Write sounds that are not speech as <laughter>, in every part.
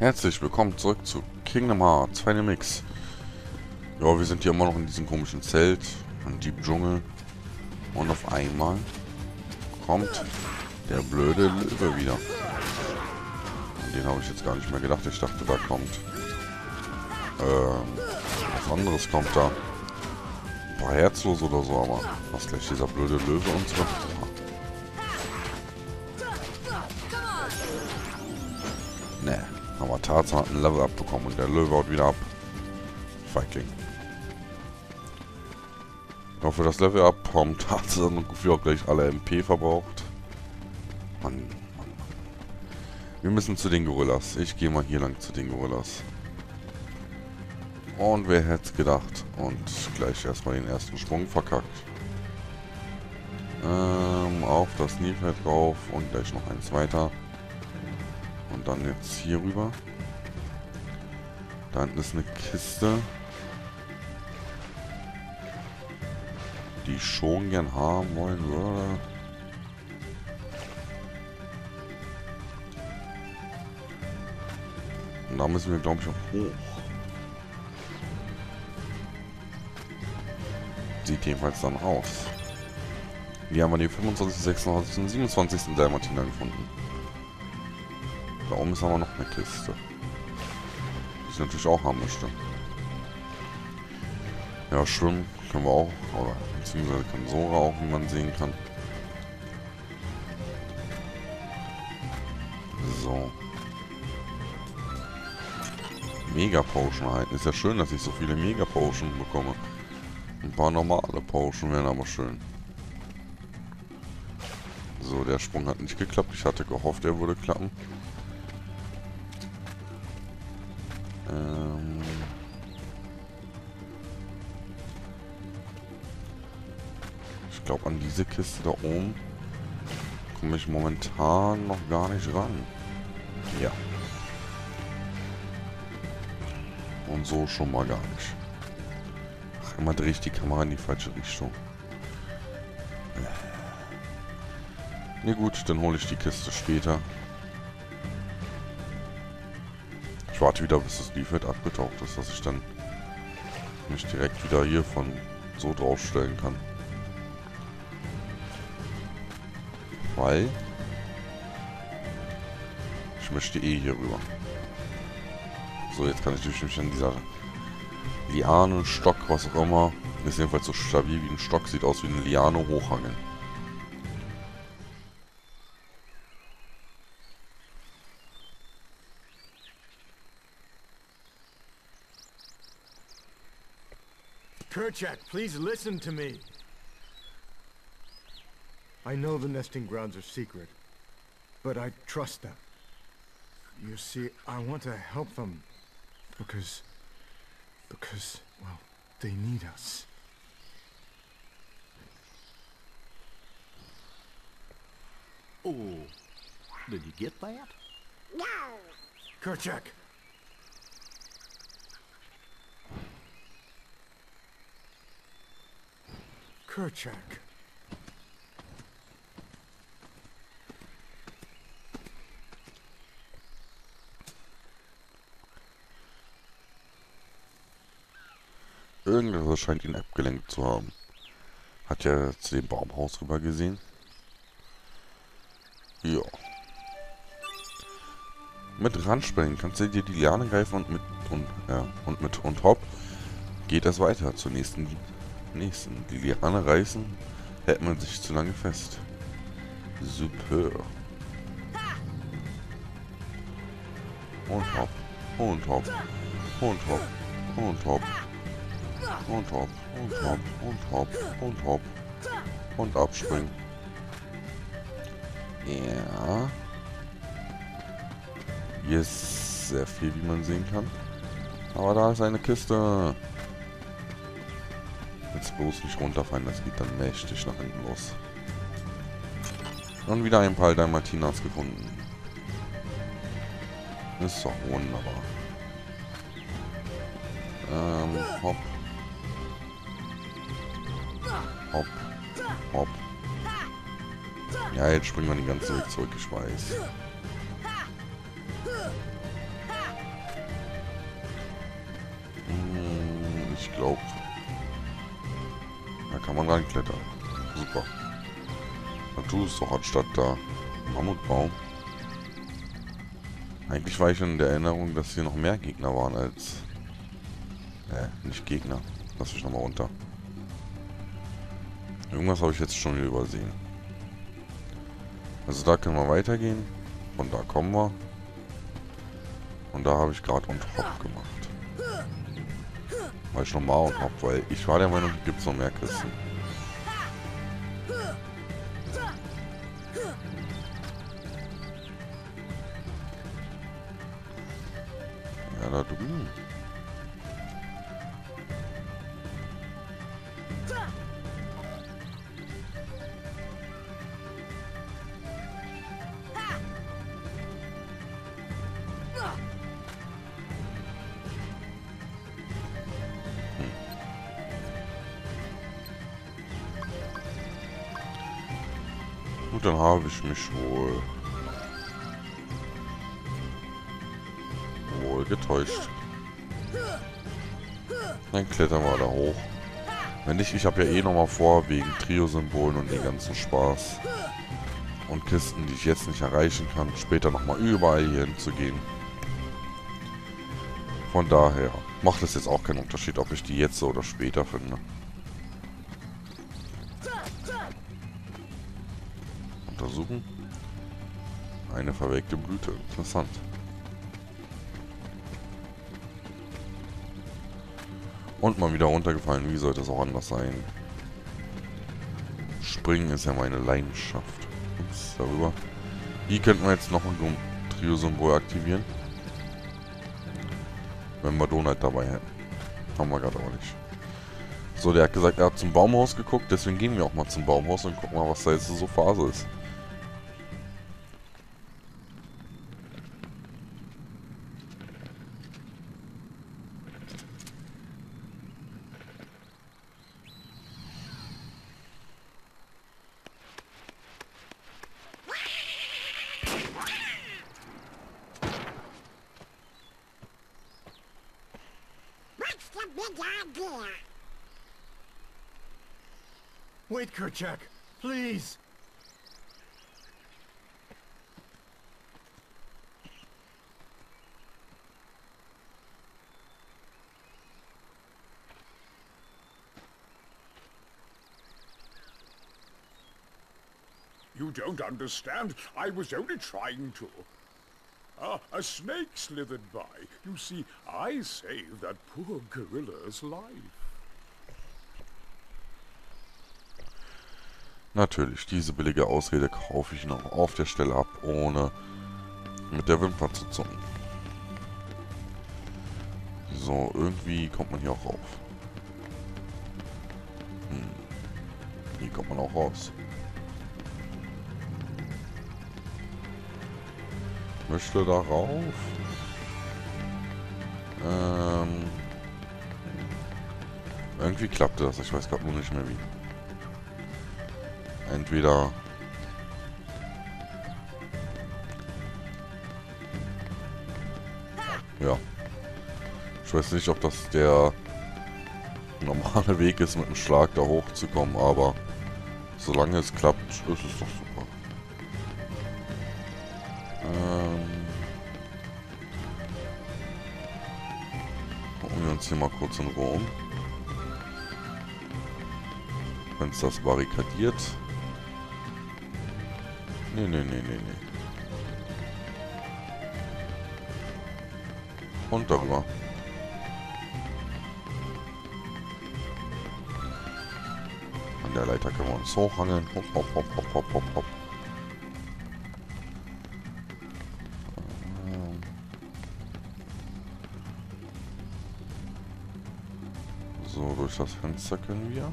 Herzlich willkommen zurück zu Kingdom Hearts Final Mix. Ja, wir sind hier immer noch in diesem komischen Zelt, im Deep Dschungel. Und auf einmal kommt der blöde Löwe wieder. An den habe ich jetzt gar nicht mehr gedacht. Ich dachte, da kommt ähm, was anderes kommt da. Ein paar Herzlos oder so, aber was gleich dieser blöde Löwe uns wird. Ne, aber Tarzan hat ein Level abbekommen und der Löwe haut wieder ab. Viking. Ich hoffe, das Level ab haben Tarzan und Goofy auch gleich alle MP verbraucht. Mann, Mann. Wir müssen zu den Gorillas. Ich gehe mal hier lang zu den Gorillas. Und wer hätte gedacht? Und gleich erstmal den ersten Sprung verkackt. Ähm, auf das Nilfeld drauf und gleich noch eins weiter. Dann jetzt hier rüber. Da hinten ist eine Kiste. Die ich schon gern haben wollen würde. Und da müssen wir, glaube ich, auch hoch. Sieht jedenfalls dann aus. Hier haben wir den 25., 26. und 27. Dalmatiner gefunden. Da oben ist aber noch eine Kiste. Die ich natürlich auch haben möchte. Ja, schwimmen können wir auch. Oder beziehungsweise kann Sora auch, wie man sehen kann. So. Mega Potion erhalten. Ist ja schön, dass ich so viele Mega Potion bekomme. Ein paar normale Potion wären aber schön. So, der Sprung hat nicht geklappt. Ich hatte gehofft, er würde klappen. Ähm ich glaube, an diese Kiste da oben komme ich momentan noch gar nicht ran. Ja. Und so schon mal gar nicht. Ach, immer drehe ich die Kamera in die falsche Richtung. Ne gut, dann hole ich die Kiste später. Ich warte wieder, bis das Liefert abgetaucht ist, dass ich dann mich direkt wieder hiervon so draufstellen kann. Weil ich möchte eh hier rüber. So, jetzt kann ich mich an dieser Liane, Stock, was auch immer, ist jedenfalls so stabil wie ein Stock, sieht aus wie eine Liane hochhangeln. Kerchak, please listen to me. I know the nesting grounds are secret, but I trust them. You see, I want to help them because... because, well, they need us. Oh, did you get that? No! Kerchak! Kerchak. Irgendwas scheint ihn abgelenkt zu haben. Hat ja zu dem Baumhaus rüber gesehen. Ja. Mit Randspringen kannst du dir die Liane greifen und mit und ja, und mit und hopp geht es weiter zur nächsten nächsten. Die Liane reißen, hält man sich zu lange fest. Super. Und hopp. Und hopp. Und hopp. Und hopp. Und hopp. Und hopp. Und hopp. Und hopp. Und abspringen. Ja. Hier ist sehr viel, wie man sehen kann. Aber da ist eine Kiste. Jetzt bloß nicht runterfallen, das geht dann mächtig nach hinten los. Und wieder ein paar Dalmatinas gefunden. Ist doch wunderbar. Ähm, hopp. Hopp. Hopp. Ja, jetzt springen wir den ganzen Weg zurück, ich weiß. Hm, ich glaube, kann man reinklettern. Super. Dann tu es doch anstatt da. Mammutbaum. Eigentlich war ich in der Erinnerung, dass hier noch mehr Gegner waren als... Äh, nicht Gegner. Lass mich nochmal runter. Irgendwas habe ich jetzt schon wieder übersehen. Also da können wir weitergehen. Von da kommen wir. Und da habe ich gerade und hopp gemacht. Weil ich nochmal und hopp, weil ich war der Meinung, gibt es noch mehr Kisten. Ja, da drüben. Gut, dann habe ich mich wohl... wohl getäuscht. Dann klettern wir da hoch. Wenn nicht, ich habe ja eh nochmal vor, wegen Trio-Symbolen und den ganzen Spaß. Und Kisten, die ich jetzt nicht erreichen kann, später nochmal überall hier hinzugehen. Von daher macht es jetzt auch keinen Unterschied, ob ich die jetzt oder später finde. Untersuchen. Eine verwelkte Blüte. Interessant. Und mal wieder runtergefallen. Wie sollte es auch anders sein? Springen ist ja meine Leidenschaft. Ups, darüber. Hier könnten wir jetzt noch ein Trio-Symbol aktivieren. Wenn wir Donut dabei hätten. Haben wir gerade aber nicht. So, der hat gesagt, er hat zum Baumhaus geguckt. Deswegen gehen wir auch mal zum Baumhaus und gucken mal, was da jetzt so Phase ist. Big idea? Wait, Kerchak! Please! You don't understand. I was only trying to. Ah, a snake slithered by. You see, I saved that poor gorilla's life. Natürlich, diese billige Ausrede kaufe ich noch auf der Stelle ab, ohne mit der Wimper zu zucken. So, irgendwie kommt man hier auch rauf. Hm. Hier kommt man auch raus. Möchte da rauf? Ähm... Irgendwie klappte das, ich weiß gerade nur nicht mehr wie. Entweder... Ja. Ich weiß nicht, ob das der normale Weg ist, mit einem Schlag da hochzukommen, aber solange es klappt, ist es doch super. Hier mal kurz in. Wenn es das barrikadiert. Nee, nee, nee, nee, nee. Und darüber. An der Leiter können wir uns hochhangeln. Hopp, hopp, hopp, hopp, hopp, hopp, hopp. So, durch das Fenster können wir.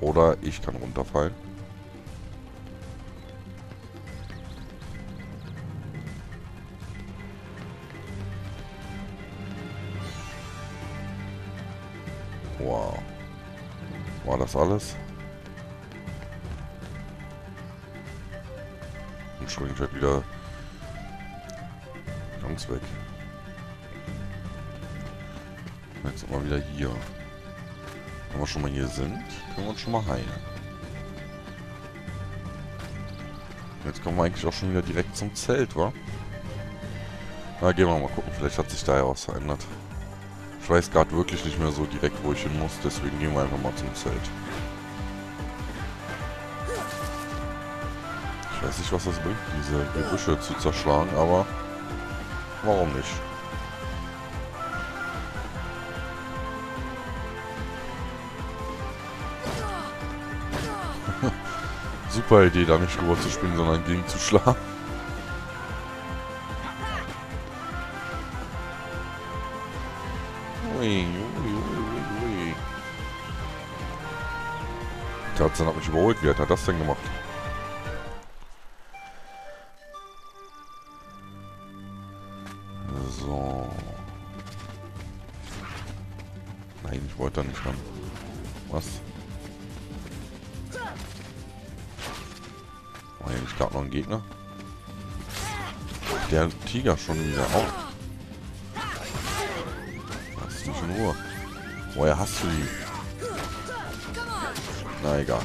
Oder ich kann runterfallen. Wow. War das alles? Und springt halt wieder ganz weg. Jetzt sind wir wieder hier. Wenn wir schon mal hier sind, können wir uns schon mal heilen. Jetzt kommen wir eigentlich auch schon wieder direkt zum Zelt, wa? Na, gehen wir mal gucken. Vielleicht hat sich da ja was verändert. Ich weiß gerade wirklich nicht mehr so direkt, wo ich hin muss. Deswegen gehen wir einfach mal zum Zelt. Ich weiß nicht, was das bringt, diese Gebüsche zu zerschlagen, aber warum nicht? Super Idee, da nicht rüber zu springen, sondern gegen zu schlagen. Ui, ui, ui, ui. Tarzan hat mich überholt. Wie hat er das denn gemacht? Tiger schon wieder auf. Lass mich in Ruhe. Woher hast du die? Na egal.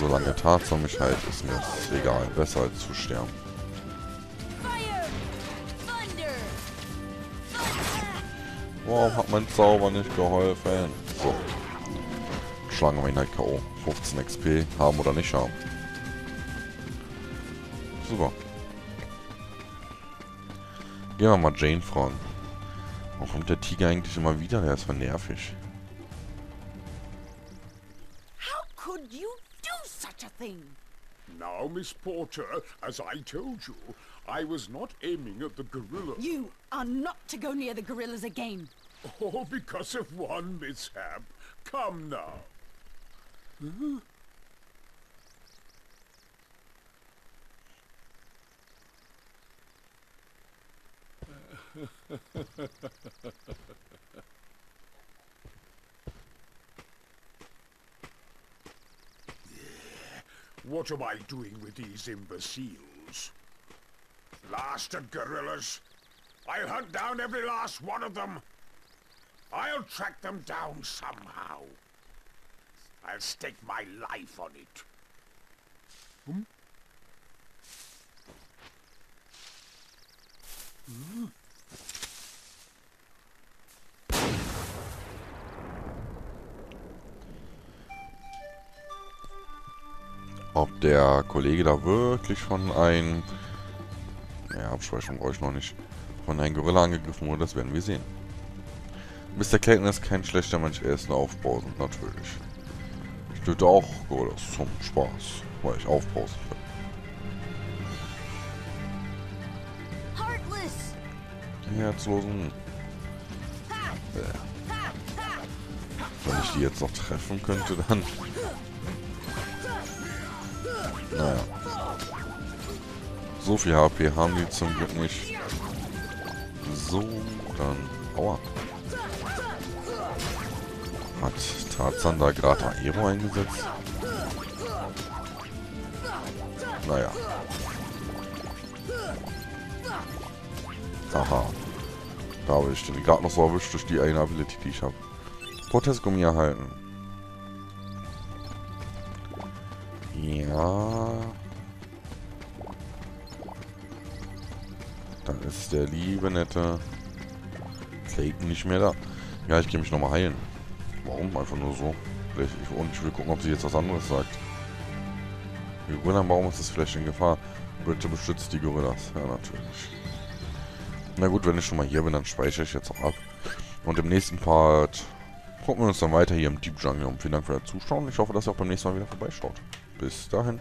Solange Tarzan mich halt, ist mir das egal. Besser als zu sterben. Warum hat mein Zauber nicht geholfen? So. Schlagen wir ihn halt K.O. 15 XP. Haben oder nicht haben. Super. Gehen wir mal Jane fragen. Warum kommt der Tiger eigentlich immer wieder? Der ist voll nervig. How could you do such a thing? Now, Miss Porter, as I told you, I was not aiming at the gorilla. You are not to go near the gorillas again. All because of one mishap. Come now. Mm-hmm. <laughs> What am I doing with these imbeciles? Blasted gorillas! I'll hunt down every last one of them! I'll track them down somehow. I'll stake my life on it. Ob der Kollege da wirklich von einem... Ja, Abspeicherung brauche ich noch nicht. Von einem Gorilla angegriffen wurde, das werden wir sehen. Mr. Clayton ist kein schlechter Mensch, er ist nur aufbrausend, natürlich. Töte auch Gorillas zum Spaß, weil ich bin. Heartless! Die Herzlosen. Äh. Wenn ich die jetzt noch treffen könnte, dann... Naja. So viel HP haben die zum Glück nicht. So, dann... Aua. Hat Tarzan da gerade Aero eingesetzt? Naja. Aha. Da habe ich den gerade noch so erwischt durch die eine Ability, die ich habe. Protestgummi erhalten. Ja. Dann ist der liebe, nette Clayton nicht mehr da. Ja, ich gehe mich nochmal heilen. Warum? Einfach nur so. Und ich will gucken, ob sie jetzt was anderes sagt. Die Gorillenbaum ist es vielleicht in Gefahr. Bitte beschützt die Gorillas. Ja, natürlich. Na gut, wenn ich schon mal hier bin, dann speichere ich jetzt auch ab. Und im nächsten Part gucken wir uns dann weiter hier im Deep Jungle um. Vielen Dank für das Zuschauen. Ich hoffe, dass ihr auch beim nächsten Mal wieder vorbeischaut. Bis dahin.